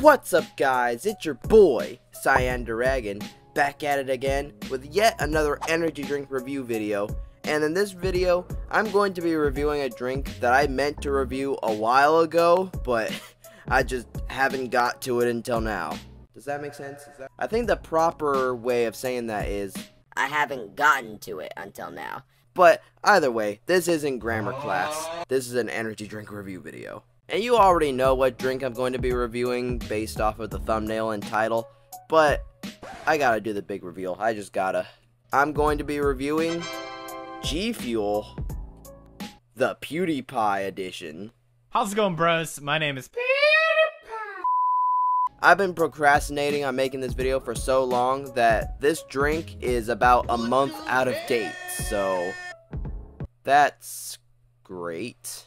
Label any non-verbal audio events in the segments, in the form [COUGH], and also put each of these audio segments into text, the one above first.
What's up guys, it's your boy, Cyan Dragon, back at it again with yet another energy drink review video. And in this video, I'm going to be reviewing a drink that I meant to review a while ago, but [LAUGHS] I just haven't got to it until now. Does that make sense? That I think the proper way of saying that is, I haven't gotten to it until now. But either way, this isn't grammar class. This is an energy drink review video. And you already know what drink I'm going to be reviewing based off of the thumbnail and title, but I gotta do the big reveal. I just gotta. I'm going to be reviewing G Fuel, the PewDiePie edition. How's it going, bros? My name is PewDiePie. I've been procrastinating on making this video for so long that this drink is about a month out of date, so that's great.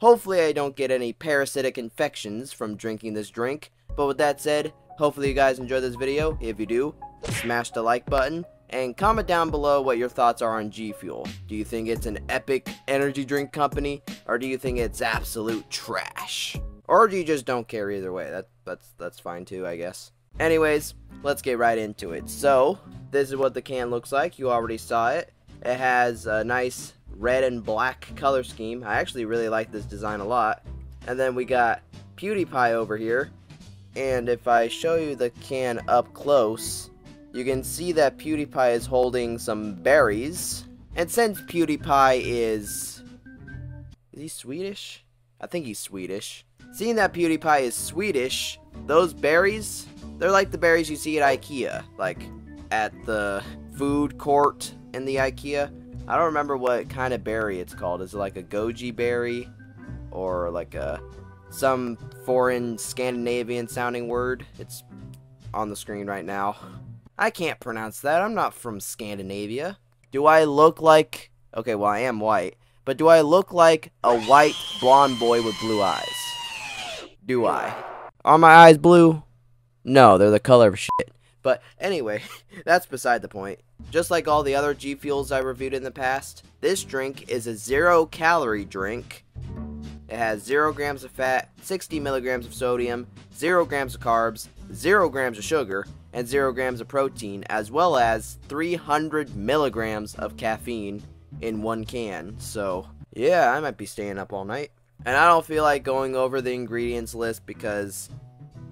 Hopefully I don't get any parasitic infections from drinking this drink. But with that said, hopefully you guys enjoy this video. If you do, smash the like button. And comment down below what your thoughts are on G Fuel. Do you think it's an epic energy drink company? Or do you think it's absolute trash? Or do you just don't care either way? That, that's, that's fine too, I guess. Anyways, let's get right into it. So, this is what the can looks like. You already saw it. It has a nice red and black color scheme. I actually really like this design a lot. And then we got PewDiePie over here. And if I show you the can up close, you can see that PewDiePie is holding some berries. And since PewDiePie is... Is he Swedish? I think he's Swedish. Seeing that PewDiePie is Swedish, those berries, they're like the berries you see at Ikea. Like, at the food court in the Ikea. I don't remember what kind of berry it's called. Is it like a goji berry? Or like a some foreign Scandinavian sounding word? It's on the screen right now. I can't pronounce that. I'm not from Scandinavia. Do I look like... Okay, well, I am white. But do I look like a white blonde boy with blue eyes? Do I? Are my eyes blue? No, they're the color of shit. But anyway, [LAUGHS] that's beside the point. Just like all the other G Fuels I reviewed in the past, this drink is a zero calorie drink. It has 0 grams of fat, 60 milligrams of sodium, 0 grams of carbs, 0 grams of sugar, and 0 grams of protein, as well as 300 milligrams of caffeine in one can. So, yeah, I might be staying up all night. And I don't feel like going over the ingredients list because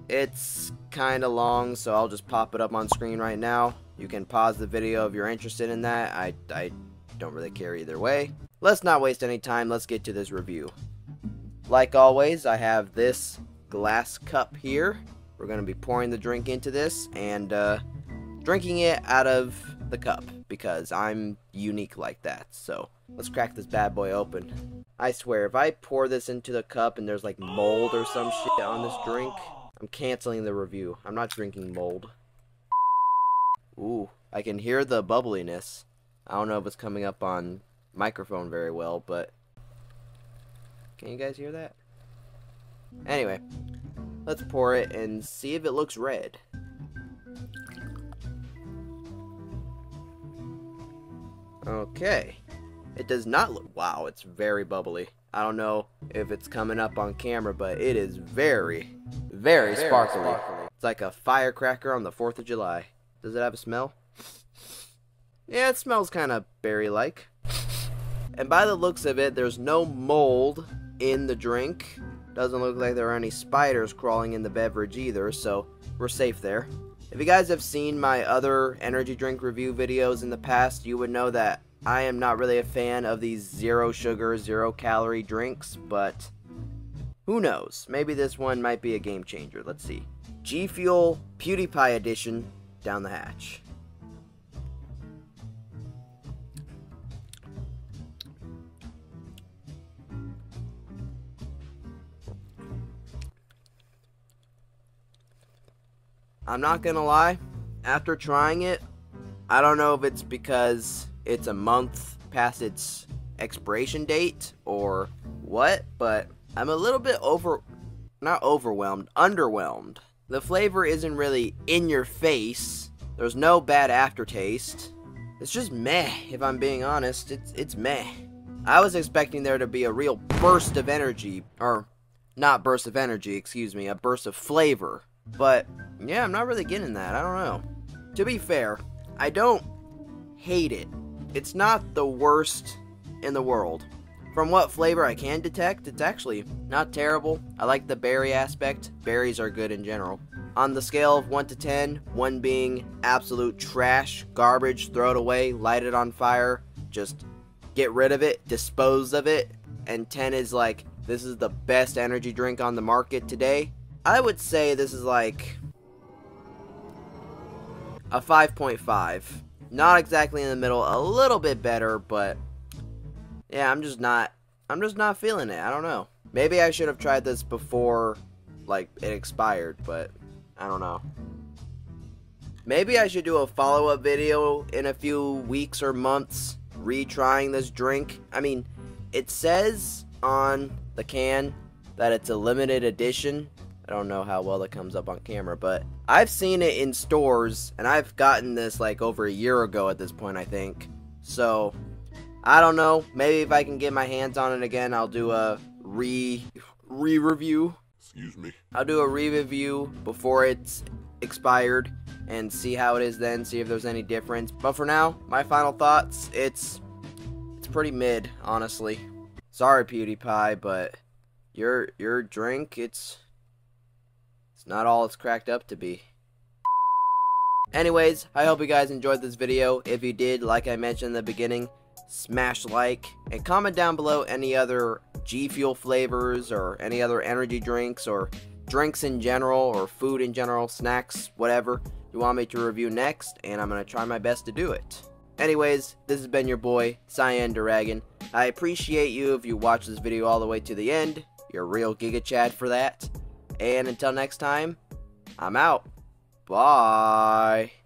it's kind of long, so I'll just pop it up on screen right now. You can pause the video if you're interested in that. I, I don't really care either way. Let's not waste any time. Let's get to this review. Like always, I have this glass cup here. We're going to be pouring the drink into this and uh, drinking it out of the cup because I'm unique like that. So let's crack this bad boy open. I swear, if I pour this into the cup and there's like mold or some shit on this drink, I'm canceling the review. I'm not drinking mold. Ooh, I can hear the bubbliness. I don't know if it's coming up on microphone very well, but... Can you guys hear that? Anyway, let's pour it and see if it looks red. Okay. It does not look... Wow, it's very bubbly. I don't know if it's coming up on camera, but it is very, very, very sparkly. sparkly. It's like a firecracker on the 4th of July. Does it have a smell? Yeah, it smells kind of berry-like. And by the looks of it, there's no mold in the drink. Doesn't look like there are any spiders crawling in the beverage either, so we're safe there. If you guys have seen my other energy drink review videos in the past, you would know that I am not really a fan of these zero sugar, zero calorie drinks, but who knows? Maybe this one might be a game changer. Let's see. G Fuel PewDiePie Edition down the hatch. I'm not gonna lie, after trying it, I don't know if it's because it's a month past its expiration date or what, but I'm a little bit over, not overwhelmed, underwhelmed. The flavor isn't really in your face. There's no bad aftertaste. It's just meh, if I'm being honest. It's, it's meh. I was expecting there to be a real burst of energy, or Not burst of energy, excuse me, a burst of flavor. But, yeah, I'm not really getting that. I don't know. To be fair, I don't hate it. It's not the worst in the world. From what flavor I can detect, it's actually not terrible. I like the berry aspect. Berries are good in general. On the scale of 1 to 10, 1 being absolute trash, garbage, throw it away, light it on fire, just get rid of it, dispose of it, and 10 is like, this is the best energy drink on the market today, I would say this is like a 5.5. Not exactly in the middle, a little bit better, but yeah, I'm just not, I'm just not feeling it. I don't know. Maybe I should have tried this before, like, it expired, but I don't know. Maybe I should do a follow-up video in a few weeks or months retrying this drink. I mean, it says on the can that it's a limited edition. I don't know how well that comes up on camera, but I've seen it in stores, and I've gotten this like over a year ago at this point, I think. So, I don't know. Maybe if I can get my hands on it again, I'll do a re re review. Excuse me. I'll do a re review before it's expired and see how it is then, see if there's any difference. But for now, my final thoughts, it's it's pretty mid, honestly. Sorry, PewDiePie, but your your drink, it's it's not all it's cracked up to be. Anyways, I hope you guys enjoyed this video. If you did, like I mentioned in the beginning, smash like and comment down below any other G Fuel flavors or any other energy drinks or drinks in general or food in general, snacks, whatever you want me to review next, and I'm going to try my best to do it. Anyways, this has been your boy, Cyan Dragon. I appreciate you if you watch this video all the way to the end. You're real Giga Chad for that. And until next time, I'm out. Bye.